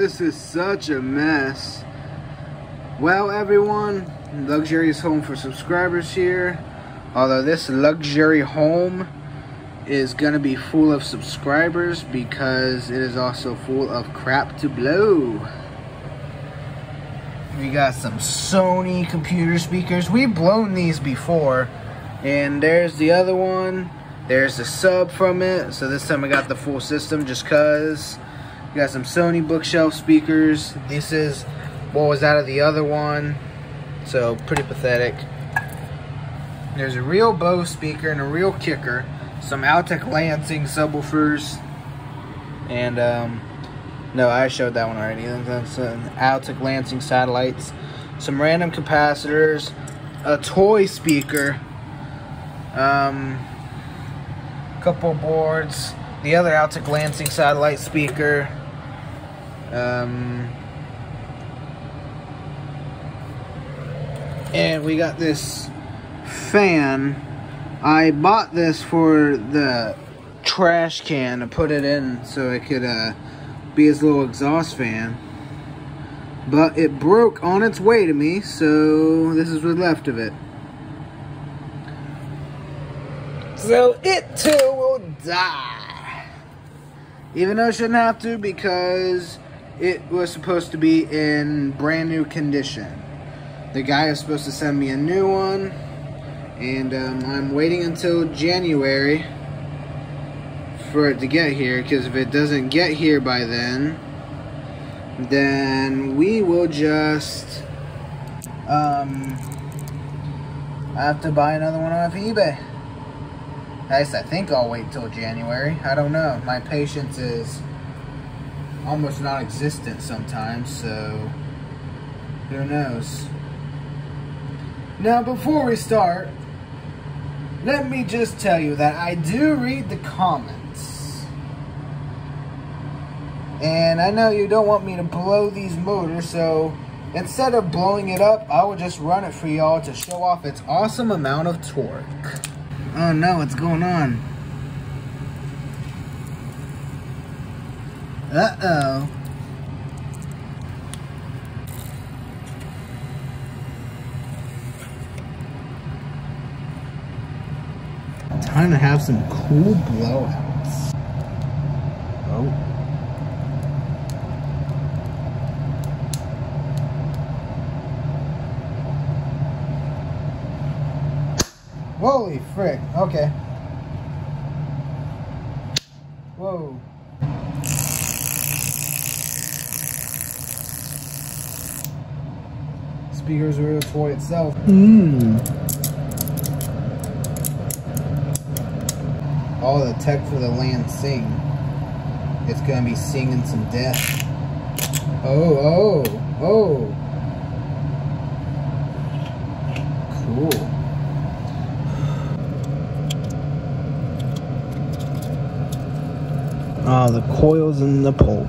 this is such a mess. Well, everyone, luxurious home for subscribers here. Although this luxury home is going to be full of subscribers because it is also full of crap to blow. We got some Sony computer speakers. We've blown these before. And there's the other one. There's the sub from it. So this time I got the full system just cuz. We got some Sony bookshelf speakers. This is what was out of the other one. So pretty pathetic. There's a real Bose speaker and a real kicker. Some Altec Lansing subwoofers. And um, no, I showed that one already. That's an Altec Lansing satellites. Some random capacitors. A toy speaker. Um, couple boards. The other Altec Lansing satellite speaker. Um, and we got this fan. I bought this for the trash can to put it in so it could uh, be his little exhaust fan. But it broke on its way to me, so this is what's left of it. So it too will die. Even though it shouldn't have to because it was supposed to be in brand new condition. The guy is supposed to send me a new one. And um, I'm waiting until January for it to get here because if it doesn't get here by then then we will just um have to buy another one off eBay. At least I think I'll wait till January. I don't know. My patience is almost non-existent sometimes, so who knows. Now before we start, let me just tell you that I do read the comments. And I know you don't want me to blow these motors, so instead of blowing it up, I will just run it for y'all to show off its awesome amount of torque. Oh no, what's going on? Uh-oh. Time to have some cool blowouts. Oh. Holy frick. Okay. Whoa. Speakers are a toy itself. Mmm. All the tech for the land sing. It's gonna be singing some death. Oh, oh, oh. Cool. Ah, oh, the coils and the pole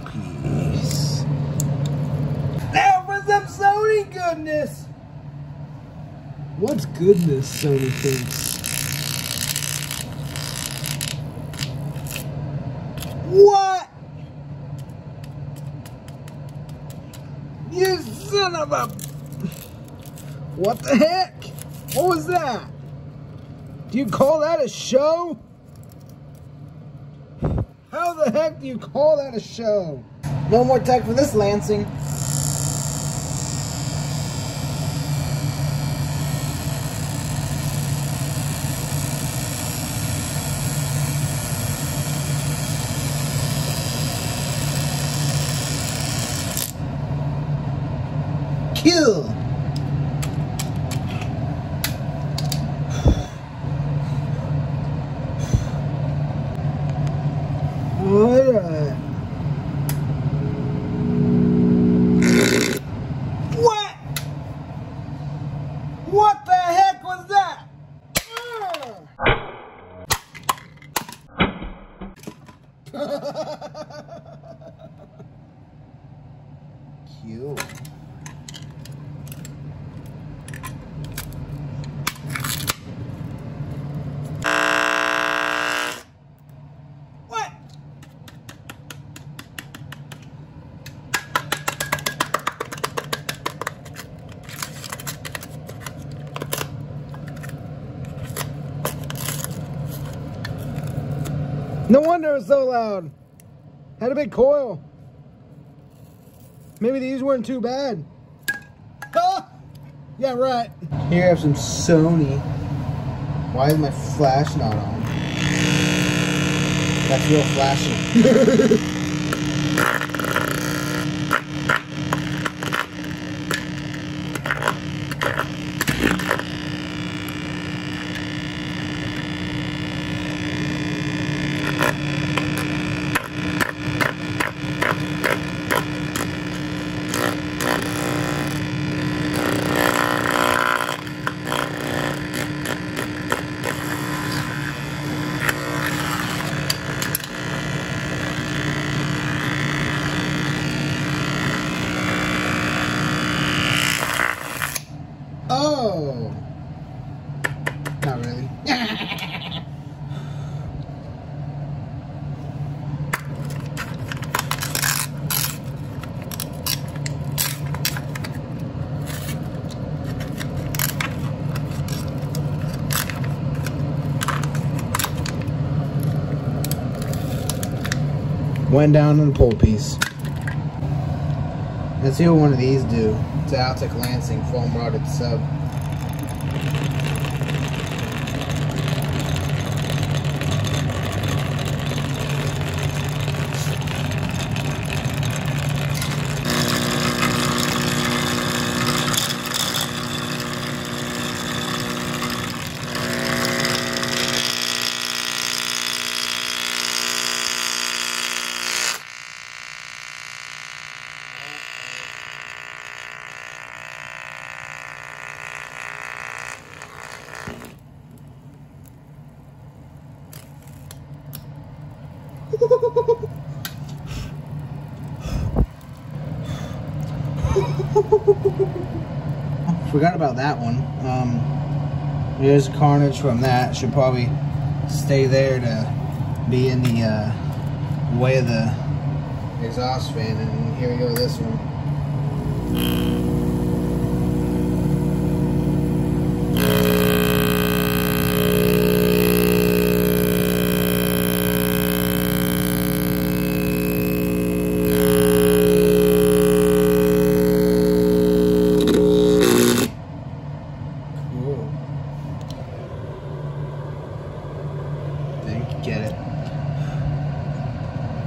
Now for some Sony goodness! What's goodness, Sony thinks? What? You son of a... What the heck? What was that? Do you call that a show? How the heck do you call that a show? No more tech for this Lansing. What? No wonder it was so loud. Had a big coil. Maybe these weren't too bad. Ah! Yeah, right. Here I have some Sony. Why is my flash not on? That's real flashing. Oh! Not really. Went down in the pole piece. Let's see what one of these do. It's Altec Lansing foam rotted sub. Forgot about that one. Um, there's carnage from that. Should probably stay there to be in the uh, way of the exhaust fan. And here we go, this one. Cool. Think you get it.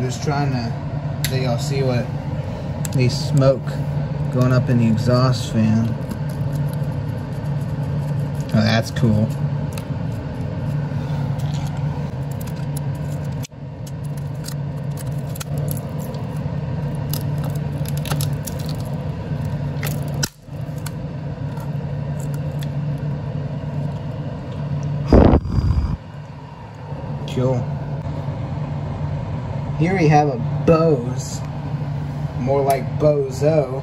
Just trying to let y'all see what the smoke going up in the exhaust fan. Oh, that's cool. Cool. Here we have a Bose. More like Bozo.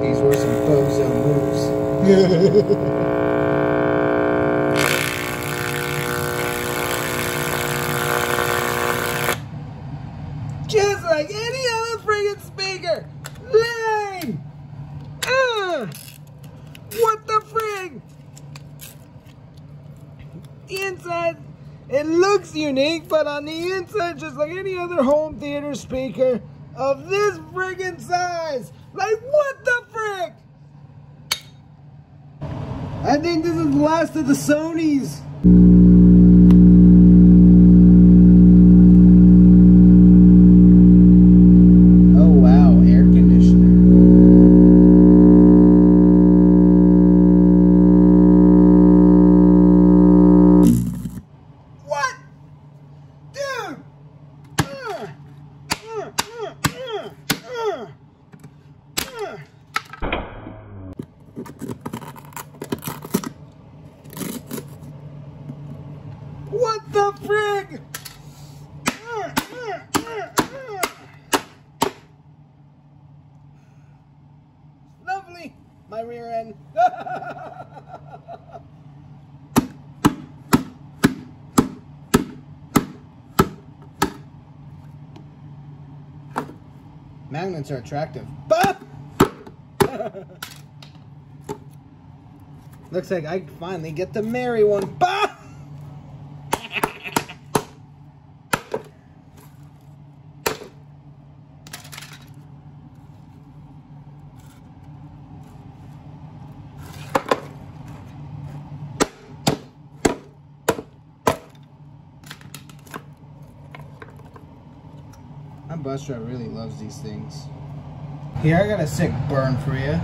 These were some Bozo moves. Just like any other friggin' speaker. Lame! Uh, what the frig? Inside. It looks unique but on the inside just like any other home theater speaker of this friggin size. Like what the frick? I think this is the last of the Sonys oh wow air conditioner What? Dude! Uh, uh, uh, uh, uh, uh. What the frig? Uh, uh, uh, uh. Lovely, my rear end. Magnets are attractive. Bah! Looks like I finally get to marry one. Bah! Driver really loves these things. Here, I got a sick burn for you.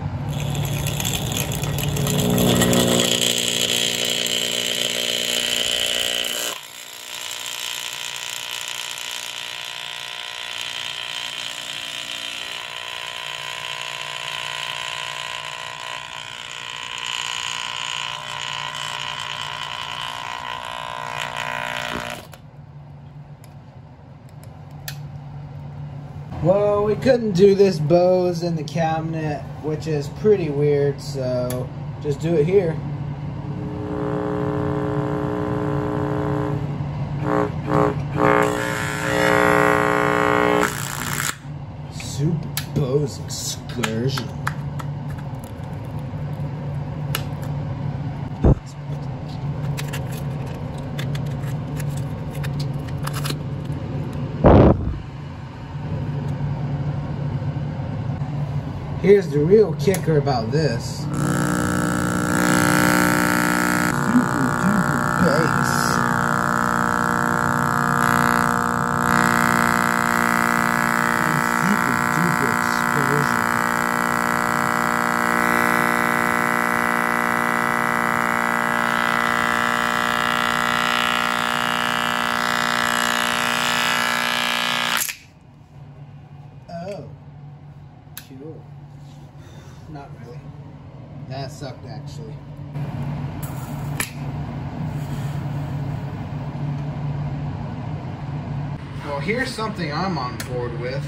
Well, we couldn't do this Bose in the cabinet, which is pretty weird, so just do it here. Here's the real kicker about this. Super duper bass. And super duper explosion. Oh. Cool. Not really. That sucked actually. Well, here's something I'm on board with.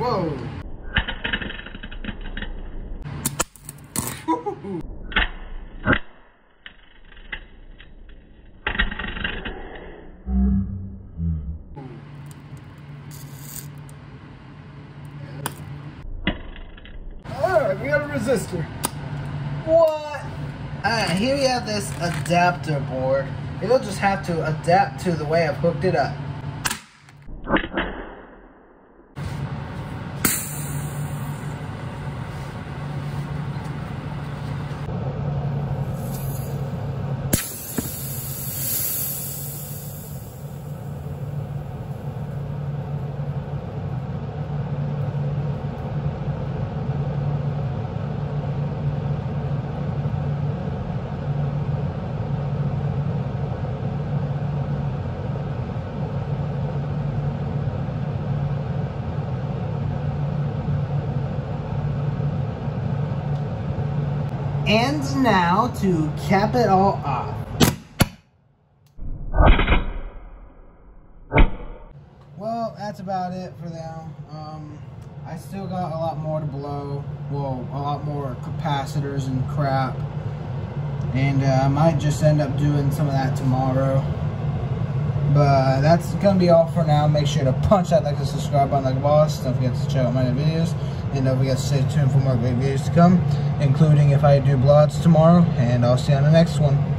Whoa. Alright, we got a resistor. What? Alright, here we have this adapter board. It'll just have to adapt to the way I've hooked it up. Now to cap it all off. Well, that's about it for them. Um, I still got a lot more to blow. Well, a lot more capacitors and crap. And uh, I might just end up doing some of that tomorrow. But that's going to be all for now. Make sure to punch that like and subscribe button like a boss. Don't forget to check out my new videos. And don't forget to stay tuned for more great videos to come, including if I do blogs tomorrow. And I'll see you on the next one.